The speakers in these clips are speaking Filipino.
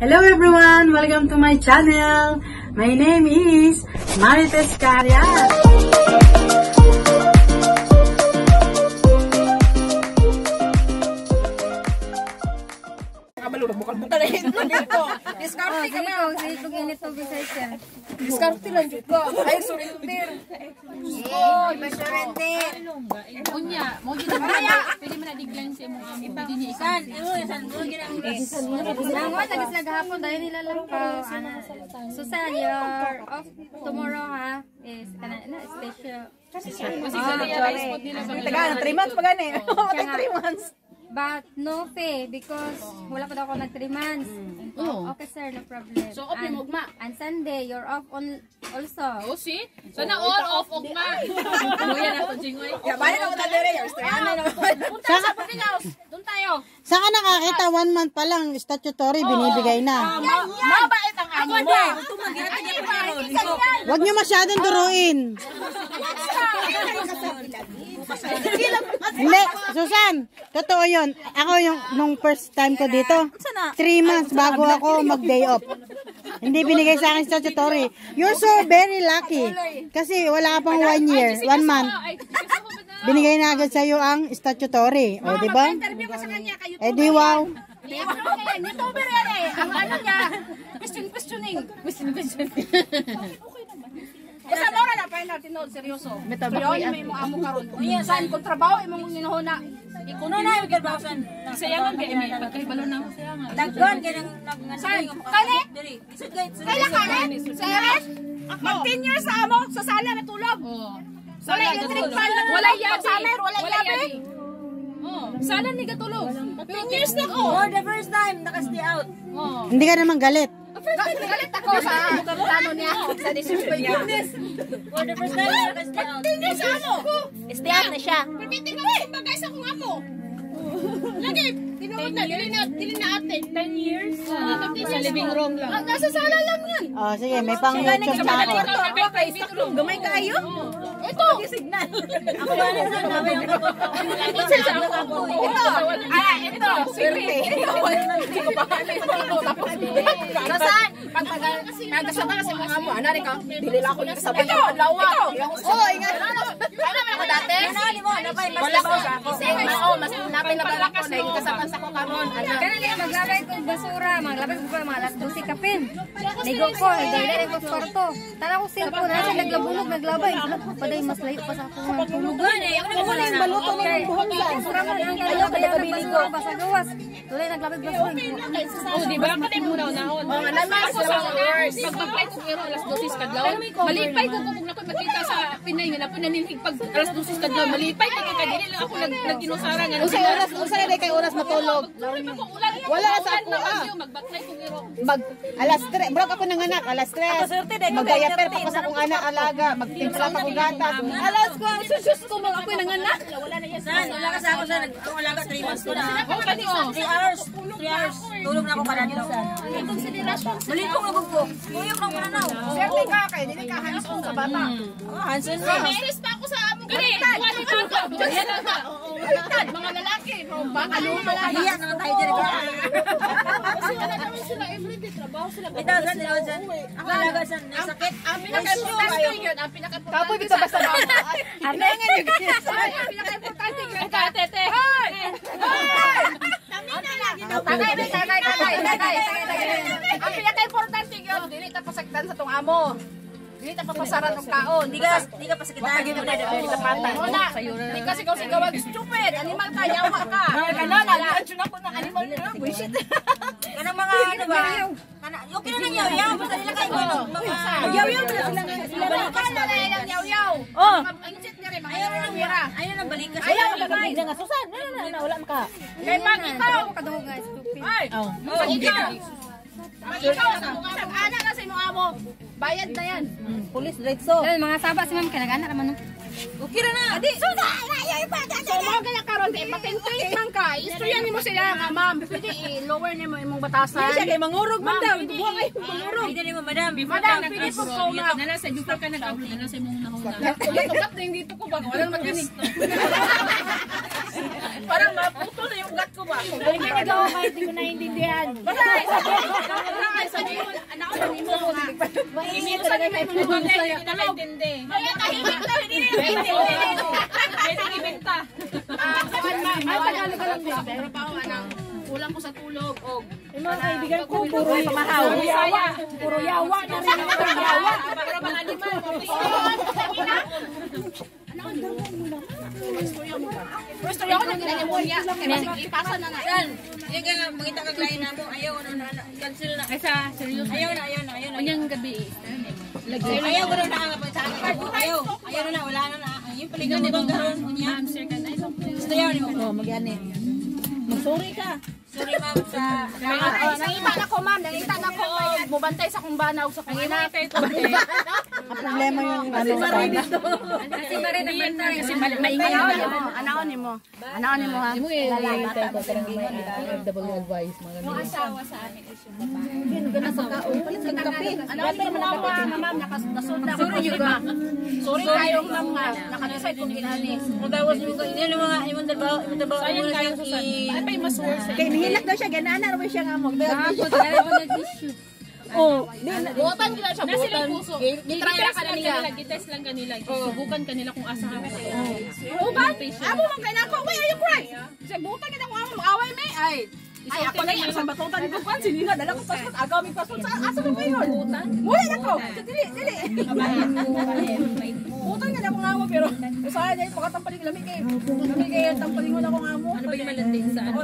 Hello everyone! Welcome to my channel! My name is Marites dito. Diskarte ka na. Sige, itong init to beside sir. Diskarte lang dito. Ay, Oh, masyarente. Unya, mo gid na pwede man na diglan sa imong amo. Pwede niya isan. Langon, nagis naghapon dahil nila lang ko. Ano, Susan, you're off tomorrow ha? Is, ano, ano, special. Kasi sa spot nila sa Taga, 3 months pa gani. Matay 3 months. But no pay because wala pa daw ako nag 3 months. Oo. Okay sir, no problem. So, off yung ugma. And Sunday, you're off on also. Oh, see? So na all off ugma. Kuya na to jingoy. Ya, balik ako na dire. Yung strand na. Punta sa Pilipinas. Doon tayo. Saan ka nakakita? One month pa lang, statutory, binibigay na. Mabait ang amo mo. Huwag nyo masyadong duruin. Hindi, Susan, totoo yun. Ako yung, nung first time ko dito, three months bago ako mag-day off. Hindi binigay sa akin statutory. You're so very lucky. Kasi wala ka pang one year, one month. Binigay na agad sa'yo ang statutory. O, di ba? Eh, di wow. YouTuber yan eh. Ang ano niya. Question questioning. Question questioning. Isa mo na na pa natin no, seryoso. Pero yung may mga amo karon. Unya saan kung trabaho imong ginahuna. Ikuno na yung gilbasan. Sayangan kay Emi. Pagkaibalo na. Daggan kaya nang Saan? Kani? Kaya kani? Serious? Mag 10 years sa amo sa sala natulog. Oo. Wala electric fan Wala yabi. Summer, wala yabi. Oh, sana ni gatulog. 10 years na ko. For the first time, naka-stay out. Oh. Hindi ka naman galit. Galit ako sa plano niya. Sa decision niya. For the first time. Hindi sa amo. Out na siya. Permitin mo kung bagay sa kong amo. Lagi, tinuod na, dili na, dili na ate. 10 years? Sa living room lang. Ah, nasa sala lang yan. O, sige, may pang YouTube na ako. Gamay kayo? Ito. Signal. Ako ba na sa nabi yung Ito. Ah, ito. Sige. Ito. Hindi ko pa Tapos, nasaan? Pag nagasama kasi mga amo, ano rin ka? Dili lang ako nagsasabi ng paglawa. Oo, ingat. Ano naman ako dati? Wala ko sa ako. Oo, mas napay na bala ko. Nagkasapan sa ko karon. Ano? Kaya nila maglabay ko basura, maglabay ko pa mga alas 12 kapin. Ligo ko, dahil ko sa kwarto. Tala ko cellphone, nasa naglabulog, naglabay. Paday mas layo pa sa akong tulugan eh. Ako na yung baluto ng buhok yan. Sura mo ang kaya kaya nagbasura pa sa gawas. Tulay naglabay basura. Oh, di ba? Pati mo na unahon. Oo, nga naman Ako sa pag-apply ko pero alas 12 kadlaw. Malipay ko kung na ko makita Pinay nga na pinanilig pag alas 12 kadlaw. Malipay ko kay dili lang ako nag nagkinusara nga. Usay oras, usay na kay oras matulog. Wala sa ako, ah. Mag-backlight ko iro. Mag alas 3, bro ako ng anak, alas 3. Magdayaper pa ko sa akong anak alaga, magtimpla pa ko gatas. Alas ko, susus ko mag ako ng anak. Wala na yan. San, wala ka sa ako sa ang alaga 3 months ko na. Oh, kani oh. 3 hours, 3 hours. Tulog na ako para dito. Malipong na ko. Na ko na now. Serte ka kay dili ka hands on sa bata. Hands on na. Meris pa ako sa amo gani. Wala ka ka. Diyan na ka. Baliktad, mga lalaki, mga bata, ano malaki. Hiya na tayo dyan. Kasi wala naman sila everyday trabaho sila. Ito, saan nila dyan? Ang alaga saan? May sakit? Ang pinaka-importante yun, ang pinaka-importante. Kapoy bito basta ba? Nga yun? Ang pinaka-importante yun. Ika, tete. Tagay, tagay, tagay, tagay, tagay. Ang pinaka-importante yun, dili ta pasaktan sa tong amo. Dili ta papasaran ng kaon. Di ka, di ka pasakitan. Di ka patay. Wala. Di kasi kau sigawag stupid. Animal ka, yawa ka. Ganon, nag-ansyon ako ng animal nila. Bullshit. Kanang mga ano ba? Kana- Okay na lang yaw yaw. Basta nila kayo ano. Yaw yaw na sila. Sila balikas na lang yaw yaw. Oh. Ang chat rin. Ayaw na mira. Ayaw na balikas. Ayaw na balikas. Nga susan. Na na na wala ka. Kay pag ikaw. Kadugo guys. Ay. Pag ikaw. Pag ikaw sa ana na sa imong amo. Bayad na yan. Police diretso. Dahil mga saba si ma'am, kinagana naman no. Okay na na. Adi. Pa. So mga ganyan karon kay patent man ka. Istorya nimo sila nga ma'am. Pwede i-lower nimo imong batasan. Siya kay mangurog man daw. Buha kay mangurog. Pwede nimo madam. Madam, pwede po ko na. Nala sa before ka nag-upload, nala sa imong nahuna. Tugat na yung dito ko ba? Walang maginig. Parang maputol na sugat ko ba? Kinikinig ako kahit di ko naiintindihan. Mainit talaga kay Pugong sa'yo. Kaya tahimik na, hindi rin Pwede ibenta. Ah, mawala ka lang pero pa anang kulang ko sa tulog og Yung mga kaibigan ko, puro pamahaw. Puro yawa. Puro yawa na rin ako. Yawa. Para mga lima. gusto ko nang pneumonia kaya sige ipasa na na yan. Yung nga, mangita kag lain na mo, ayaw na na, cancel na. Ay sa, seryoso. Ayaw na, ayaw na, ayaw na. Unyang gabi. Ayaw ko na nakakapag sa akin. Ayaw, ayaw na wala na na. Yung palingan ni Bang Garon, unya. Ka. Gusto yaw ni mo. Oh, mag-ani. Mag-sorry ka. Sorry ma'am sa... Nangita na ko ma'am, nangita na ko mubantay sa kong banaw sa kong anak. Problema yung ano sa. Kasi ba rin nagbantay? Kasi maingay Anaon na. ni mo, anaon ni mo. Anaon ni mo ha. Anaon ni mo na ako ma'am, nakasunda ako. Sorry ba? Sorry kayo ma'am nga, nakadecide kong ginani. Kung tawas mo ko, hindi yung mga imong trabaho, imong trabaho, Sayang kayo sa i... Ay, pa yung mas worse. Kaya nihilak daw siya, ganaan na siya nga mo. Buotan gila siya, Na sila buotan. puso. Gitry na ka na niya. Gitest lang kanila. Subukan kanila kung asa ka. Uban, amo man kay nako, why are you crying? Sa buotan kita ko amo mag-away may ay. Ay, ako na yan, sa batutan ko kwan, sinina, dala ko passport, agaw may passport, sa asa ko? Buotan? Muli na ko, dili, dili. Buotan ka na akong amo, pero sa akin, pagkatampaling lamig kayo. Lamig kayo, tampalingon ako ng amo. Ano ba yung malanding sa ano?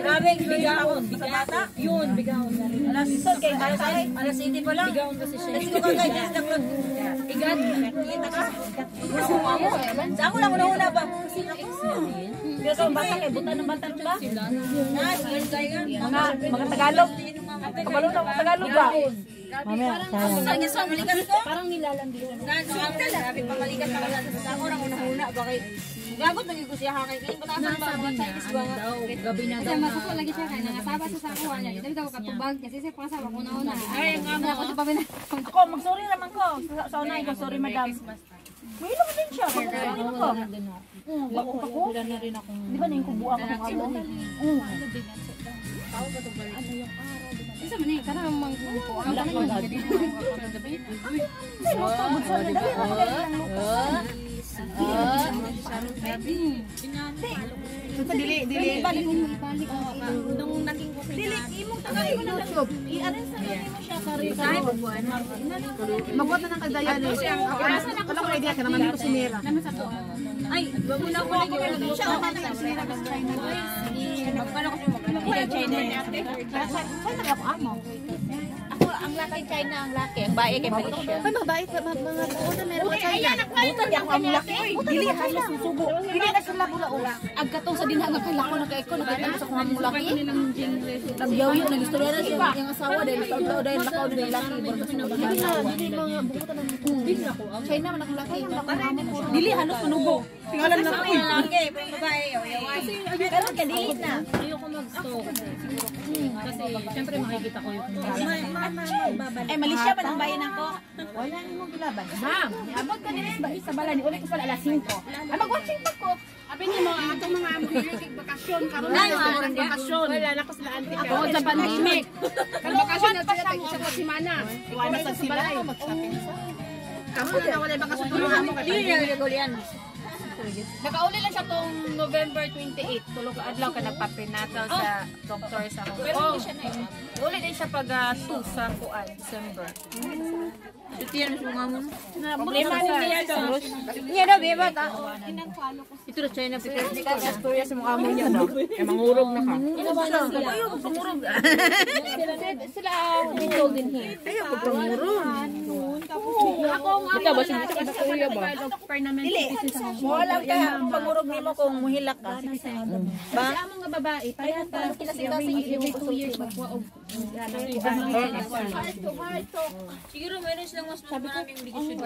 Grabe ang bigawon. Sa bata? Yun, bigawon. Alas, kay alas, alas 80 pa lang. Bigawon kasi siya. Kasi ko kagay, kasi naklog. Igat. Kita ka. Sa ako lang una-una ba? Pero sa bata kay buta ng bata ba? Mga, mga Tagalog. Kabalo na mga Tagalog ba? Mamaya, sayang. Sa ko? Parang nilalandi. Sabi pa maligas pa lang sa orang una-una ba kay Gagot nang ko siya kay kay batasan ba mga Chinese ba? Gabi na Kasi masuko lagi siya kaya nangasaba sa sakuha niya. Dito daw katubag kasi siya pangasaba ko na una. Ay, ang amo ako sa pamina. Ako, mag-sorry naman ko. Sa, sa unay ko, sorry madam. May ilong din siya. Mag-sorry naman ko. Bako pa ko. Di ba na yung kubuha ko ng amo? Mm. Isa man eh, kana ang manggupo. Ang dami mo gadi. Dili, dili. Ibalik mo, ibalik mo. Nung naging Dili, imong taga imo na YouTube. I-arrange na mo siya sa Kahit Magbuhat na ng kadayan. Wala ko idea ka naman ko si Mira. Ay, wag mo na ko ako kay siya. Magkano ko siya magkano? Ikaw China ate. Saan taga ako amo? Ang laki China ang laki. Ang bae kay Malaysia. Ay, mabait sa mga mga buta meron ka China. Buta di ako ang laki. Dili, halos susubo. Dili na sila bula ula. Ag katong sa dinha nga kala ko na kay ko nakita sa kung among laki. Nagyaw-yaw nang istorya na siya yung asawa dahil sa tao dahil na yung laki bro kasi nabahana. Dili mga buta ng tubig na ko. China man ang laki. Dili, halos manubo. Tingalan na ko. eh. Laki, babae, yawan. Pero kaliit na. Ayoko mag-stop. Kasi, syempre makikita ko yung Eh, Malaysia pa ng bayan ako. Wala mo gilaban. Ma'am, niabot ka din sa sa bala ni ulit ko pala alas 5. Ay mag-watching pa ko. Abi ni mo atong mga amo hilig bakasyon karon na yung bakasyon. Wala na ko sila anti ka. Tungod sa pandemic. Kan bakasyon na sila tag isang semana. Iwana sa sila sa. Kamu na wala bakasyon tulong mo ka. Nakauli lang siya tong November 28. Tulog adlaw ka nagpa-prenatal sa doktor sa Hong Kong. Uli din siya pag 2 sa Kuan, December. Mo mo. Problema niya daw. Niya daw, beba ta. Ito na China. Hindi ka Astoria sa mukha mo niya? Kaya mangurog na ka. Ayaw, pangurog. Sila, dito din here. Ayaw, pangurog. Ako nga, Ikaw ba, sinita ka sa kuya ba? Dili. Wala ka pangurog nimo kung muhilak ka. Ba? Sa mga babae, parang parang every, every two years magkuha og Siguro meron silang mas maraming obligasyon.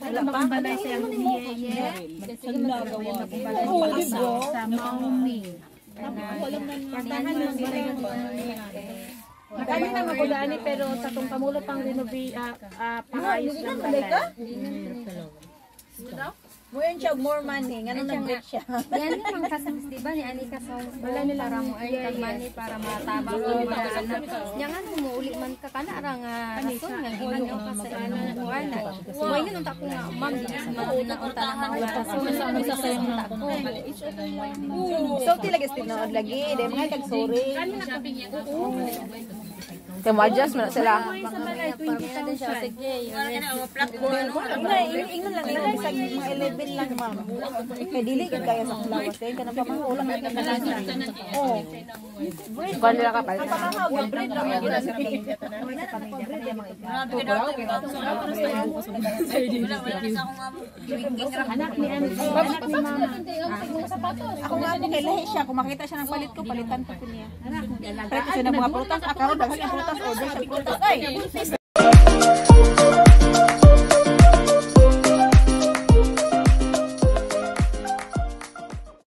wala pa balay sa yung yeye. Kasi nagawa sa maumi. Partahan lang balay Magkano na magudani pero sa tong pamulo pang renovi ah ah pangayos lang balay. Mo siya, more money. Ganun nag-break siya. Yan yung mga kasas, di ba, ni Anika sa wala nila para mo ay kagmani para mataba ko mga anak. Yang ano mo uli man ka kana ara nga rason nga giman yung ka sa imong buwan na. Mo yun unta ko nga ma'am di sa mga una unta na nga rason sa ano sa sayo unta ko. So, talaga stinood lagi. Dahil mga kag-sorry. Kaya ma-adjust mo na sila. Ingnan lang nila sa mga 11 lang, ma'am. Kaya dili ka kaya sa lawas. Kaya ka na pamahulang na ka na Oo. Kung nila ka palit. Pamahaw, bread lang. Ako nga po kay lahi siya. Kung makita siya ng palit ko, palitan ko po niya. Palit ko siya ng mga prutas. Akaroon, dahil ang prutas, order sa prutas. Ay!